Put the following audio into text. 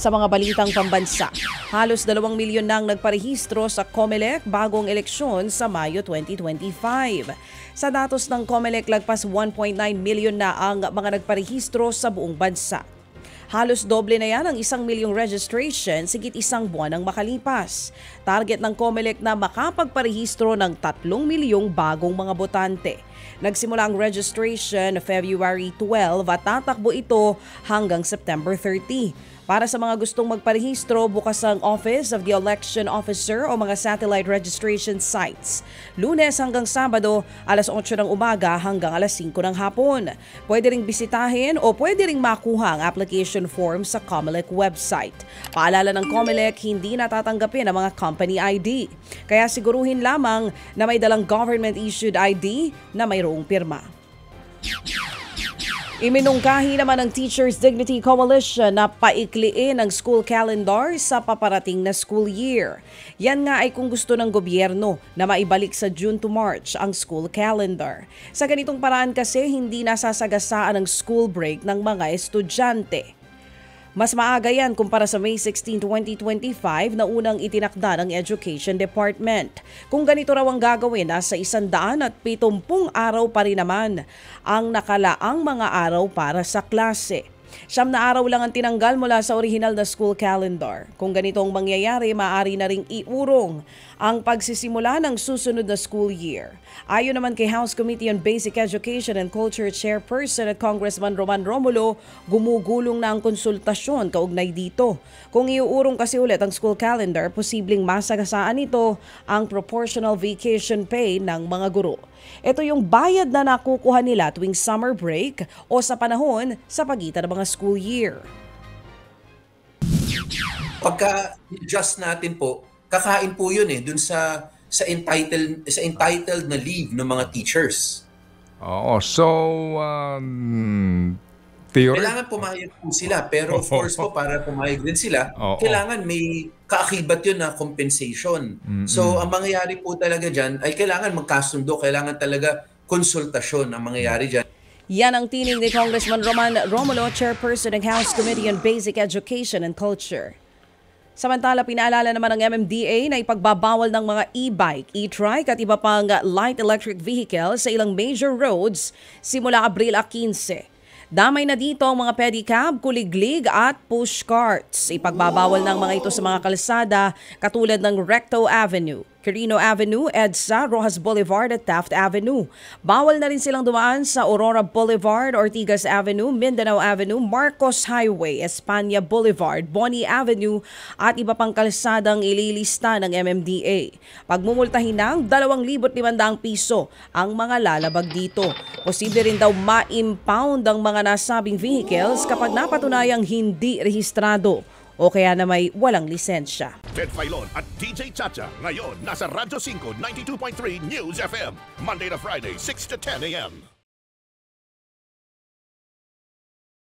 Sa mga balitang pambansa, halos 2 milyon nang nagparehistro sa COMELEC bagong eleksyon sa Mayo 2025. Sa datos ng COMELEC, lagpas 1.9 milyon na ang mga nagparehistro sa buong bansa. Halos doble na yan ang isang milyong registration sigit isang buwan ang makalipas. Target ng COMELEC na makapagparehistro ng 3 milyong bagong mga botante. Nagsimula ang registration February 12 at tatakbo ito hanggang September 30. Para sa mga gustong magparehistro, bukas ang Office of the Election Officer o mga satellite registration sites. Lunes hanggang Sabado, alas 8 ng umaga hanggang alas 5 ng hapon. Pwede ring bisitahin o pwede ring makuha ang application form sa Comelec website. Paalala ng Comelec, hindi natatanggapin ang mga company ID. Kaya siguruhin lamang na may dalang government-issued ID na mayroong pirma. Iminungkahi naman ng Teachers Dignity Coalition na paikliin ang school calendar sa paparating na school year. Yan nga ay kung gusto ng gobyerno na maibalik sa June to March ang school calendar. Sa ganitong paraan kasi hindi nasasagasaan ang school break ng mga estudyante. Mas maaga yan kumpara sa May 16, 2025 na unang itinakda ng Education Department. Kung ganito raw ang gagawin, nasa isandaan at pitumpung araw pa rin naman ang nakalaang mga araw para sa klase. Siyam na araw lang ang tinanggal mula sa original na school calendar. Kung ganito ang mangyayari, maaari na ring iurong ang pagsisimula ng susunod na school year. Ayon naman kay House Committee on Basic Education and Culture Chairperson at Congressman Roman Romulo, gumugulong na ang konsultasyon kaugnay dito. Kung iuurong kasi ulit ang school calendar, posibleng masagasaan nito ang proportional vacation pay ng mga guro. Ito yung bayad na nakukuha nila tuwing summer break o sa panahon sa pagitan ng mga school year. Pagka just natin po, kakain po 'yun eh dun sa sa entitled sa entitled na leave ng mga teachers. Oo, so um, theory Kailangan pumayag po sila pero of course po para pumayag din sila, Oo. kailangan may kaakibat 'yun na compensation. So ang mangyayari po talaga diyan ay kailangan magkasundo, kailangan talaga konsultasyon ang mangyayari diyan. Yan ang tinig ni Congressman Roman Romulo, Chairperson ng House Committee on Basic Education and Culture. Samantala, pinaalala naman ng MMDA na ipagbabawal ng mga e-bike, e-trike at iba pang light electric vehicle sa ilang major roads simula Abril 15. Damay na dito ang mga pedicab, kuliglig at push carts. Ipagbabawal ng mga ito sa mga kalsada katulad ng Recto Avenue, Quirino Avenue, EDSA, Rojas Boulevard at Taft Avenue. Bawal na rin silang dumaan sa Aurora Boulevard, Ortigas Avenue, Mindanao Avenue, Marcos Highway, Espanya Boulevard, Bonnie Avenue at iba pang kalsadang ililista ng MMDA. Pagmumultahin ng 2,500 piso ang mga lalabag dito. Posible rin daw ma-impound ang mga nasabing vehicles kapag napatunayang hindi rehistrado o kaya na may walang lisensya. Ted Filon at DJ Chacha. Ngayon, nasa Radyo 5, 92.3 News FM. Monday to Friday, 6 to 10 a.m.